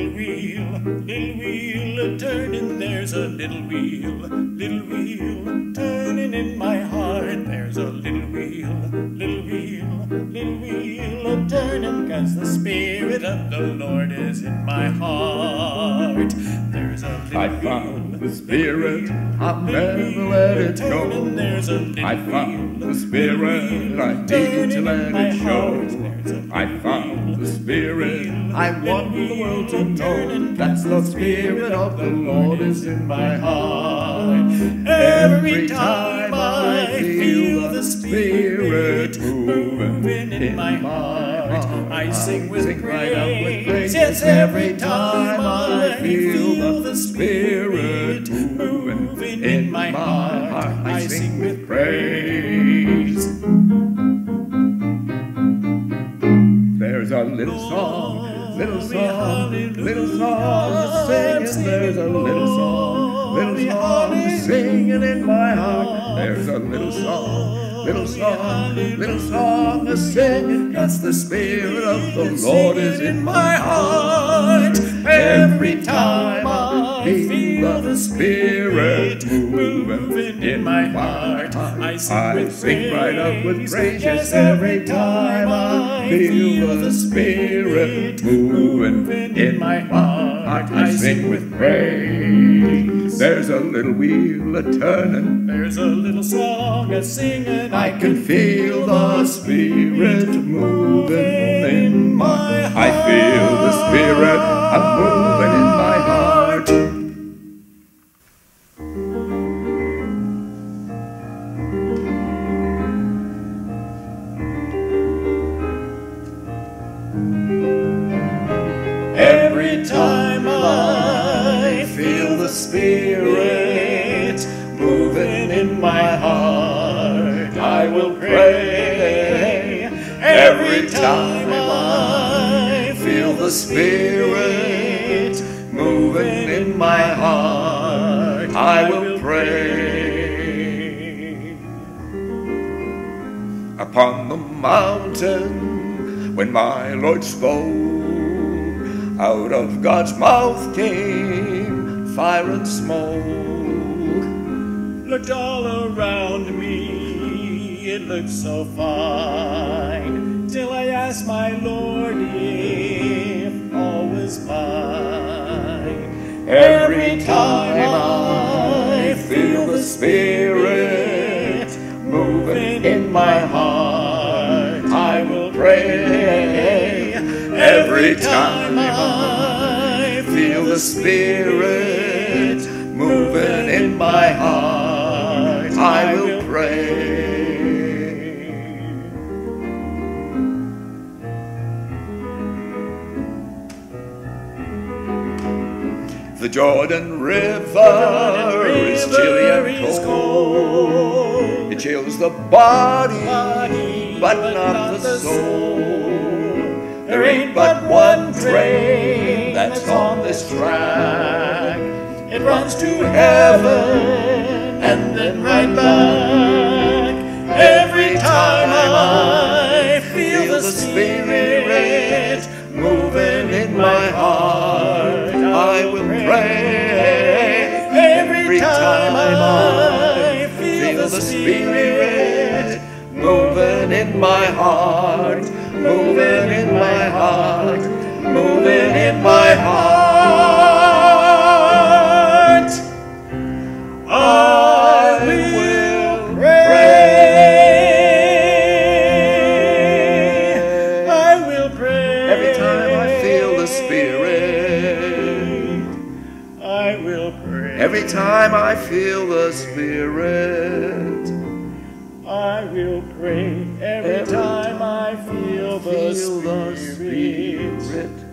little wheel, little wheel, a turning. There's a little wheel, little wheel turning in my heart. There's a little wheel, little wheel, little wheel a turning. Cause the Spirit of the Lord is in my heart. There's a little I found the Spirit, I'll never let it go. turning. There's a I found the Spirit, I need to let it show. heart. There's a I found the Spirit, I want the world to know turning. that the Spirit of the Lord is in my heart. Every time I feel the Spirit moving in my heart, I sing with right up with praise. praise. Yes, every time I feel the Spirit moving in my heart, I sing with praise. There's a little song, little song, little song to sing, and there's a little song, little song singing in my heart. There's a little song, little song, little song to sing, that's the Spirit of the Lord is in my heart. Every time I feel the Spirit moving in my heart, I sing right up with praise. praise. Every time I feel the Spirit moving in my heart, I sing with praise. There's a little wheel a turning. There's a little song a singing. I can feel the Spirit moving in my heart. I feel the Spirit Spirit moving in my heart, I will pray. Every time I feel the Spirit moving in my heart, I will pray. Upon the mountain, when my Lord spoke, out of God's mouth came fire and smoke. Looked all around me, it looked so fine, till I asked my Lord if all was fine. Every time I feel the Spirit moving in my heart, I will pray. Every time I feel the Spirit moving in my heart, I will pray. The Jordan River is chilly and cold. It chills the body, but not the soul. There ain't but one train that's on this track. It runs to heaven and then right back. Every time I feel the Spirit moving in my heart, I will pray. Every time I feel the Spirit moving in my heart, moving in my Every time I feel the Spirit. I will pray. Every time I feel the Spirit. I will pray. Every Every time I feel the Feel the Spirit. Spirit.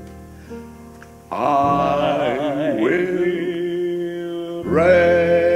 I will pray.